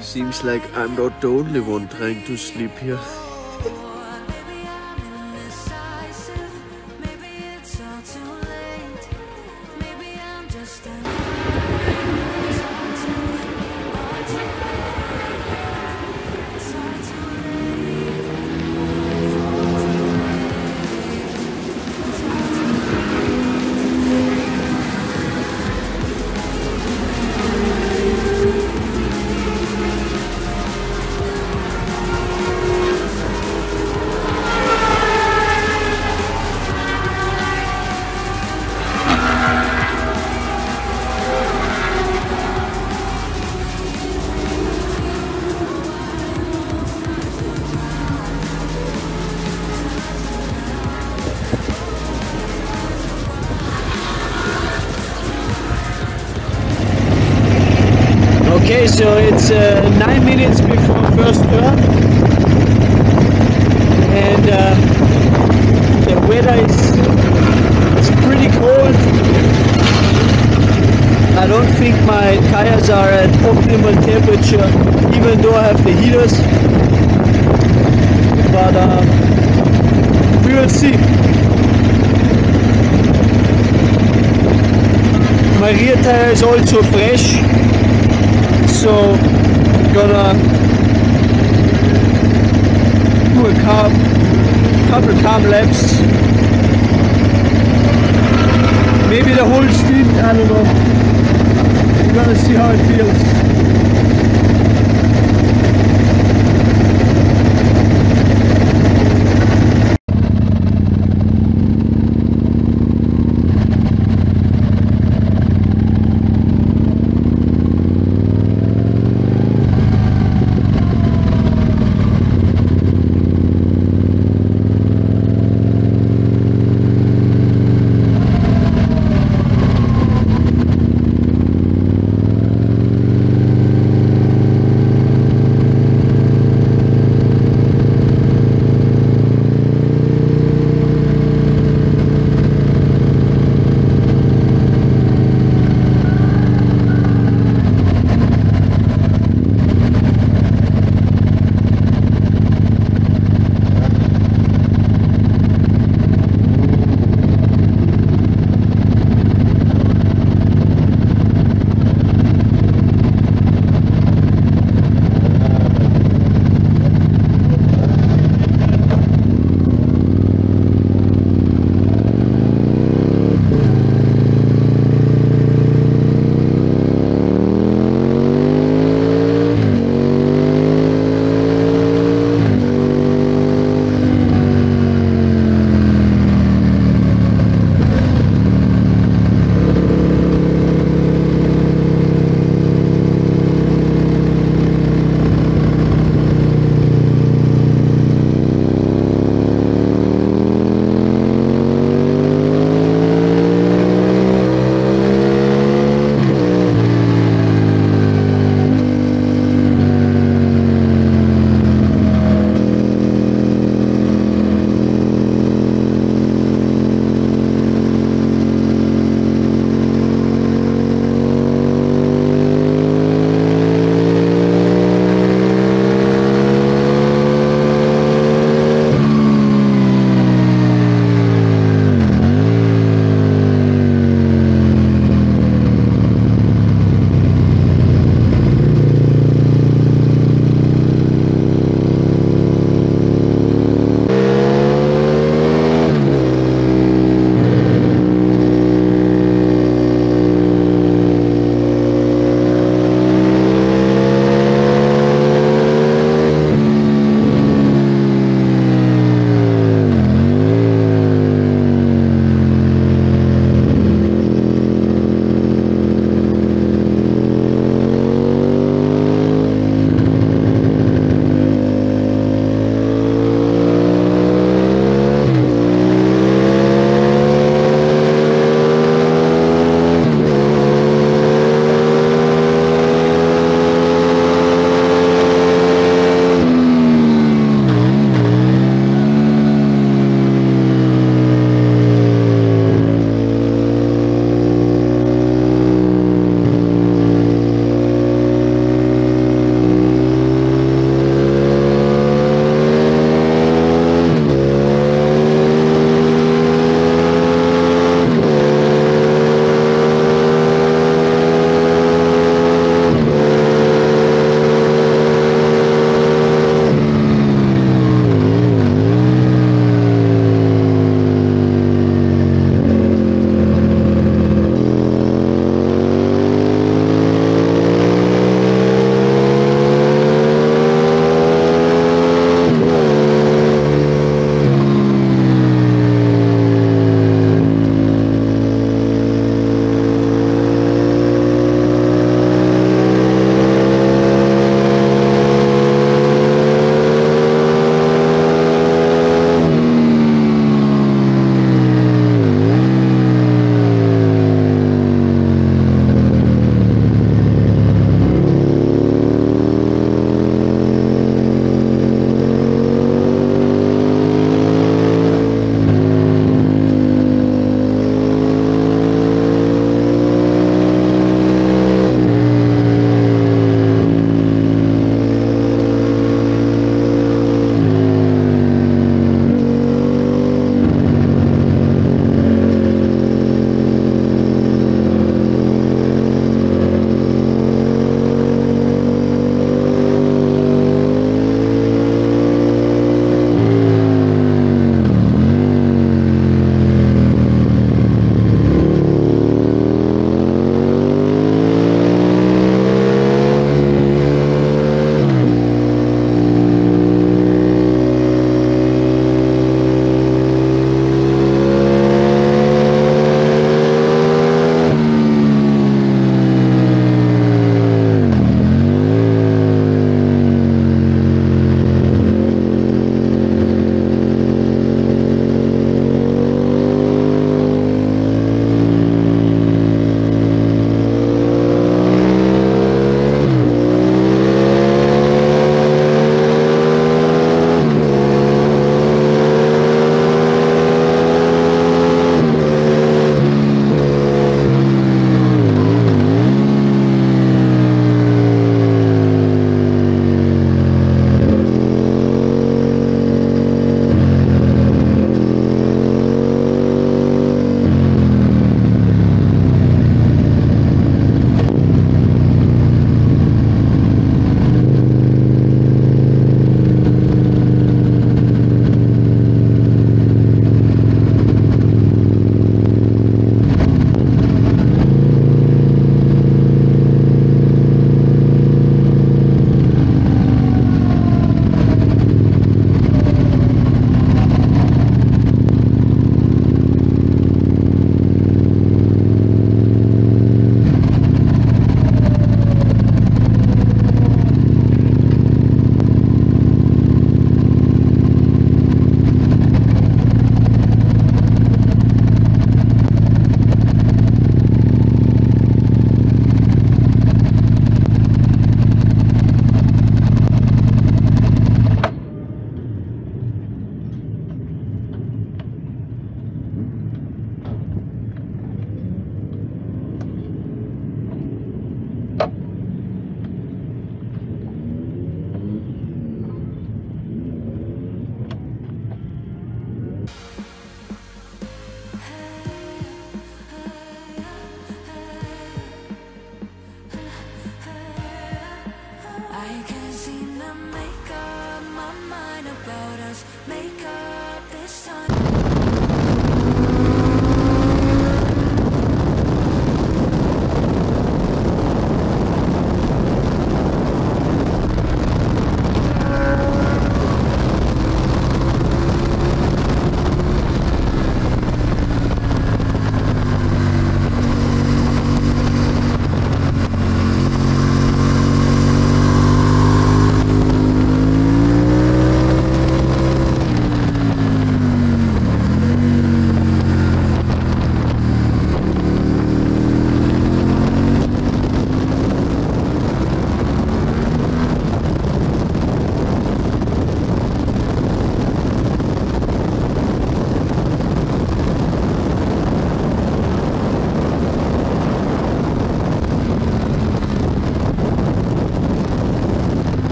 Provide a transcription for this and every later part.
Seems like I'm not the only one trying to sleep here. Nine minutes before first turn, and uh, the weather is, pretty cold. I don't think my tires are at optimal temperature, even though I have the heaters. But uh, we will see. My rear tire is also fresh so gonna do a calm, couple calm laps. Maybe the whole stint, I don't know. We're gonna see how it feels.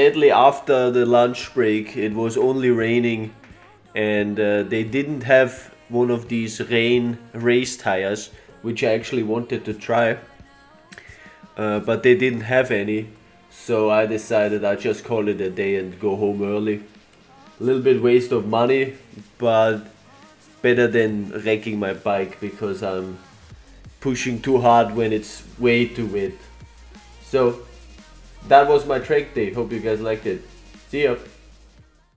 Sadly, after the lunch break, it was only raining, and uh, they didn't have one of these rain race tires, which I actually wanted to try. Uh, but they didn't have any, so I decided I'd just call it a day and go home early. A little bit waste of money, but better than wrecking my bike because I'm pushing too hard when it's way too wet. So that was my track day. Hope you guys liked it. See ya.